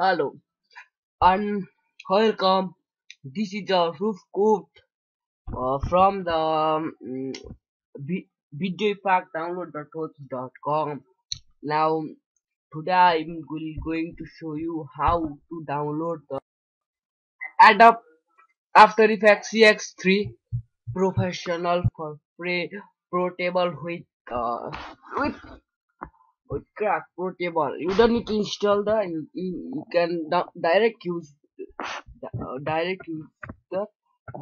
Hello and welcome. This is a Ruft Kut uh, from the um, videopackdownload.com. Now today I'm going to show you how to download the Adobe After Effects CS3 Professional for free portable with uh, with crack portable. You don't need to install the you, you, you can direct use uh, direct use the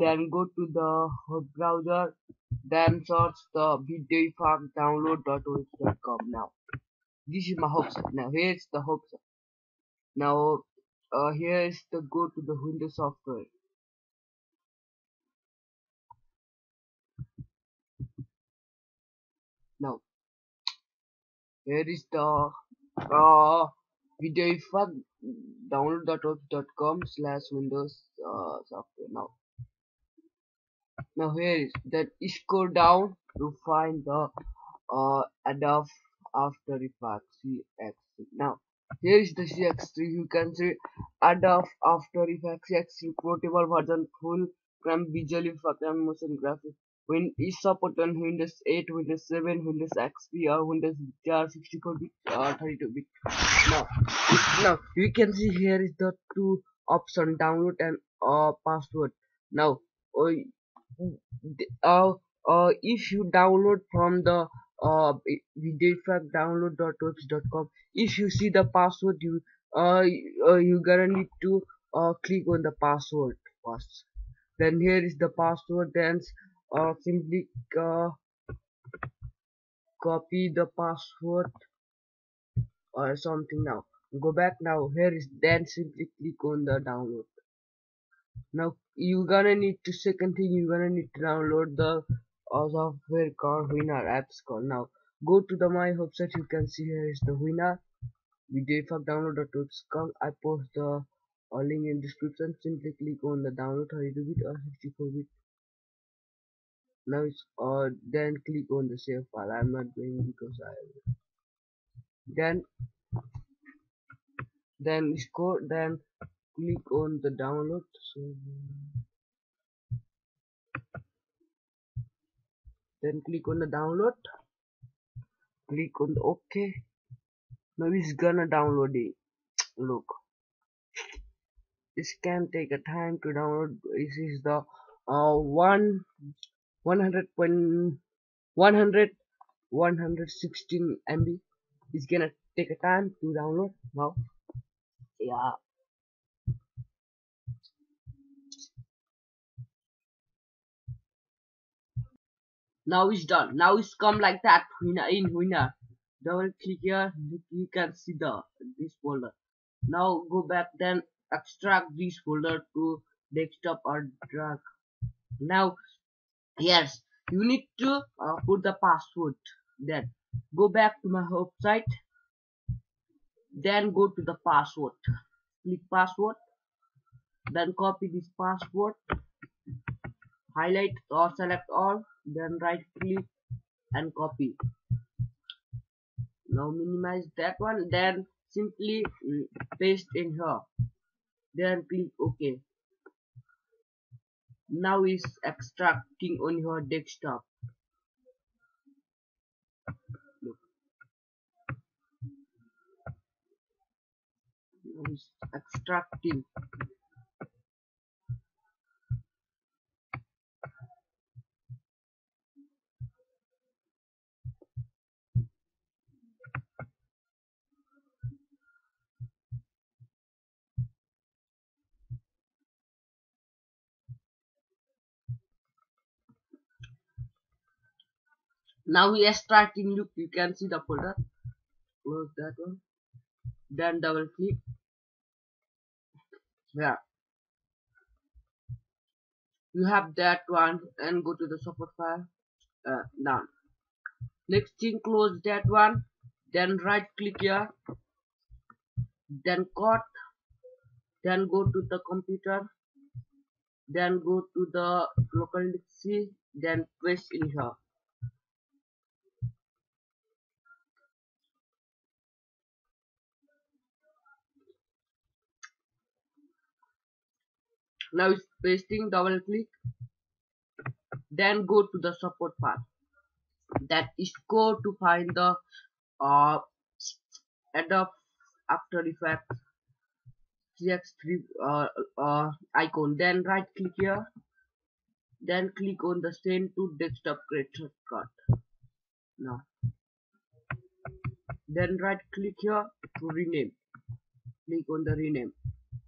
then go to the browser then search the videoeffectdownload.com now. This is my website now here's the website now uh, here is the go to the windows software. Now here is the uh, videoeffectdownload.com slash windows uh, software. Now now here is that scroll down to find the uh, Adobe After Effects CS3 now here is the CS3 you can see Adobe After Effects CS3 portable version full from visual effect and motion graphics when is support on Windows 8, Windows 7, Windows XP or Windows VR 64 bit or 32 bit. Now now you can see here is the two option download and uh, password. Now uh, uh, uh, if you download from the uh, videoeffectdownload.webs.com if you see the password you uh, uh you gonna need to uh, click on the password first. Then here is the password then uh, simply uh, copy the password or something now. Go back now. Here is then simply click on the download. Now you gonna need to second thing you gonna need to download the uh, software called winner apps called now. Go to the my website you can see here is the winner. We video for download.com i post the uh, link in description. Simply click on the download. 32 bit or 64 bit now it's uh then click on the save file. I'm not doing because i then then score then click on the download. So then click on the download. Click on the ok. Now it's gonna download it. Look. This can take a time to download. This is the uh one 100 100 116 MB is gonna take a time to download. Now yeah. Now it's done. Now it's come like that. Winner in winner. Double click here. You can see the this folder. Now go back then extract this folder to desktop or drag now yes you need to uh, put the password then. Go back to my website then go to the password. Click password then copy this password highlight or select all then right click and copy. Now minimize that one then simply mm, paste in here. Then click ok now is extracting on your desktop. Look now it's extracting now we are starting. Look you can see the folder. Close that one. Then double click. Yeah. You have that one and go to the support file. Uh, done. Next thing close that one. Then right click here. Then cut. Then go to the computer. Then go to the local C then paste in here now it's pasting double click then go to the support file that is go to find the uh, Adobe After Effects CS3 uh, uh, icon. Then right click here. Then click on the send to desktop create shortcut now then right click here to rename. Click on the rename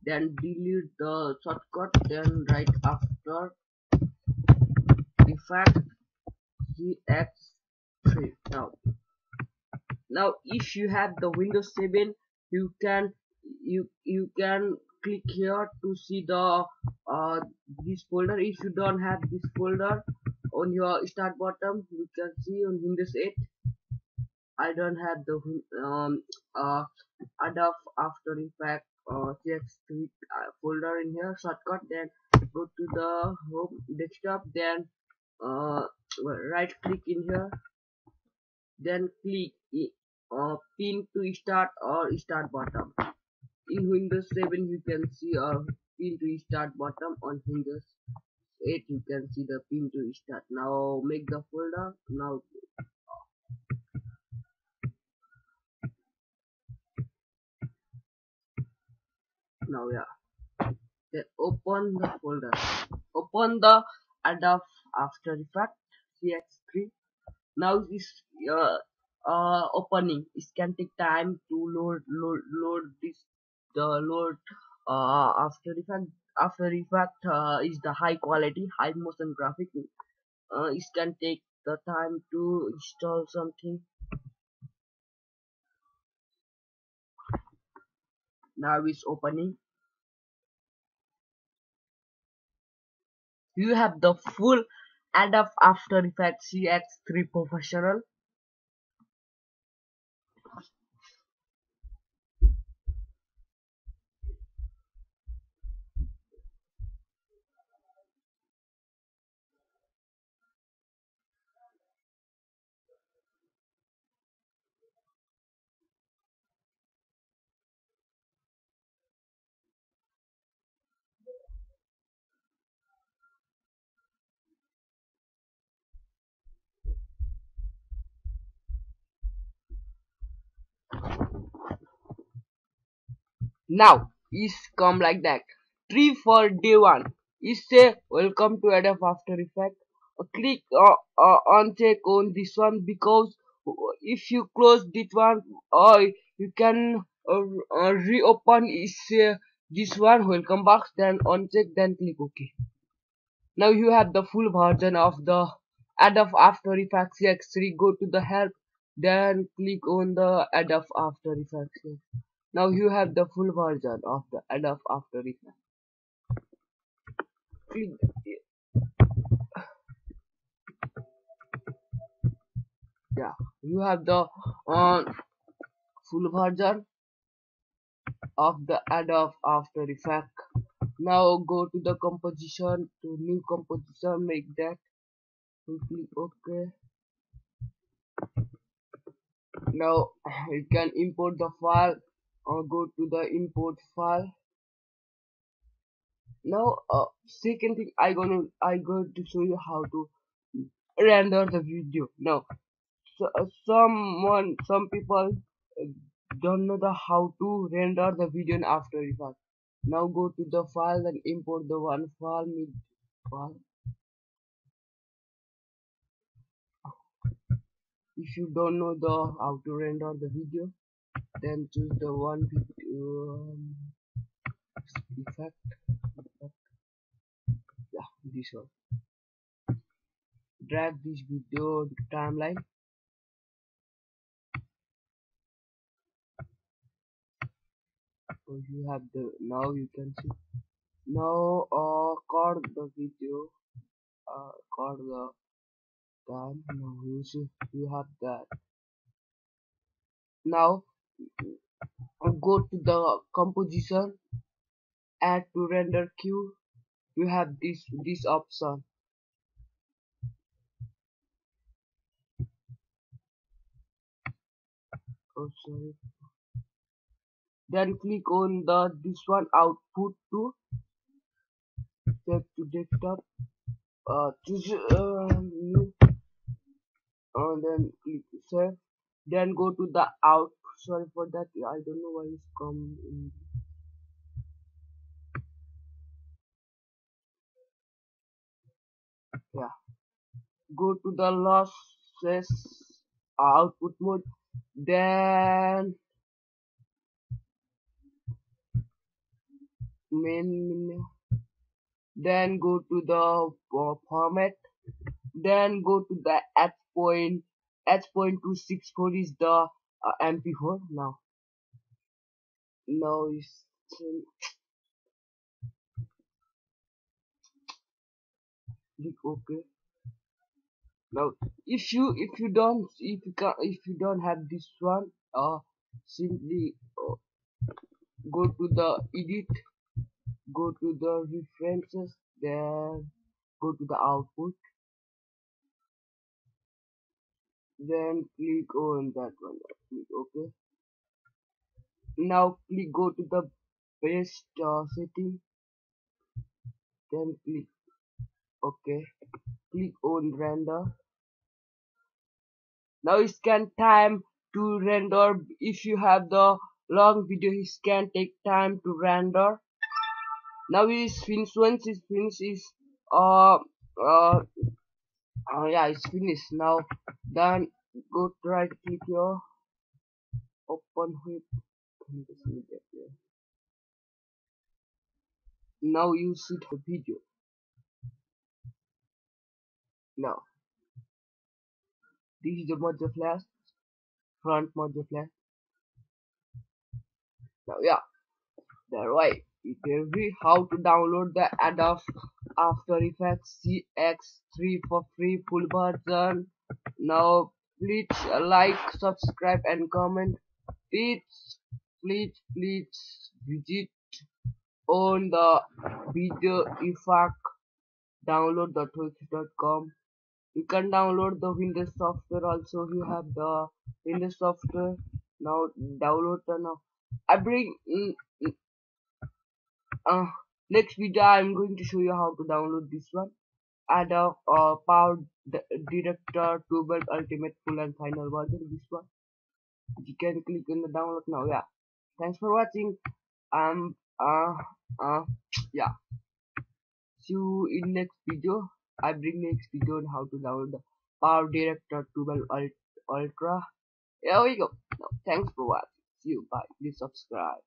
then delete the shortcut then right after effect cs3 now now if you have the windows 7 you can you you can click here to see the uh, this folder. If you don't have this folder on your start bottom you can see on windows 8 I don't have the um uh Adobe After Effects uh, TXT uh, folder in here shortcut then go to the home desktop then uh, right click in here then click uh, pin to start or start bottom in Windows 7 you can see a pin to start bottom on Windows 8 you can see the pin to start. Now make the folder. Now now yeah. Then open the folder. Open the Adobe After Effects CS3 now this uh, uh, opening. It can take time to load load load this the load uh, After Effects After Effects uh, is the high quality high motion graphic. Uh, it can take the time to install something now it's opening. You have the full Adobe After Effects CS3 Professional now is come like that. Tree for day one. Is say welcome to Adobe After Effects. Click uh, uh, on check on this one because if you close this one uh, you can uh, uh, reopen is uh, this one welcome box then uncheck then click ok. Now you have the full version of the Adobe After Effects X3. go to the help then click on the Adobe After Effects now you have the full version of the Adobe After Effects. Yeah, you have the uh, full version of the Adobe After Effects. Now go to the composition to new composition make that click OK now you can import the file or go to the import file. Now uh, second thing i gonna i going to show you how to render the video. Now so, uh, someone some people uh, don't know the how to render the video in after effects. Now go to the file and import the one file mid file. If you don't know the how to render the video then choose the one um, effect, effect. Yeah this one. Drag this video timeline. So you have the now you can see. Now uh record the video. Uh record the time. Now you see you have that. Now go to the composition add to render queue you have this this option. Oh sorry. Then click on the this one output to back to desktop. Uh, choose uh, new. And then click save then go to the out sorry for that I don't know why it's come in. Yeah. Go to the lossless output mode then main then go to the uh, format then go to the h point h point two six four is the uh, mp4 now now is click ok now if you if you don't if you can if you don't have this one uh simply uh, go to the edit go to the references then go to the output then click on that one. Click ok. Now click go to the best uh, setting. Then click ok. Click on render. Now it can time to render. If you have the long video it can take time to render. Now it is finished. Once it's finished is uh uh, uh yeah it's finished. Now then go to right click here open with now you see the video. Now. This is the Mojo Flash. Front Mojo Flash. Now yeah. There right it will be how to download the Adobe After Effects CS3 for free full version now please like subscribe and comment. Please please please visit on the video. Effect download.wix.com you can download the windows software also. You have the windows software. Now download the now. I bring mm, mm, uh, next video i'm going to show you how to download this one and uh, power director tubel's ultimate full and final version this one. You can click in the download now yeah. Thanks for watching. Um uh uh yeah. See you in next video. I bring next video on how to download the power director tubel Ult ultra. There we go. Now, thanks for watching. See you. Bye. Please subscribe.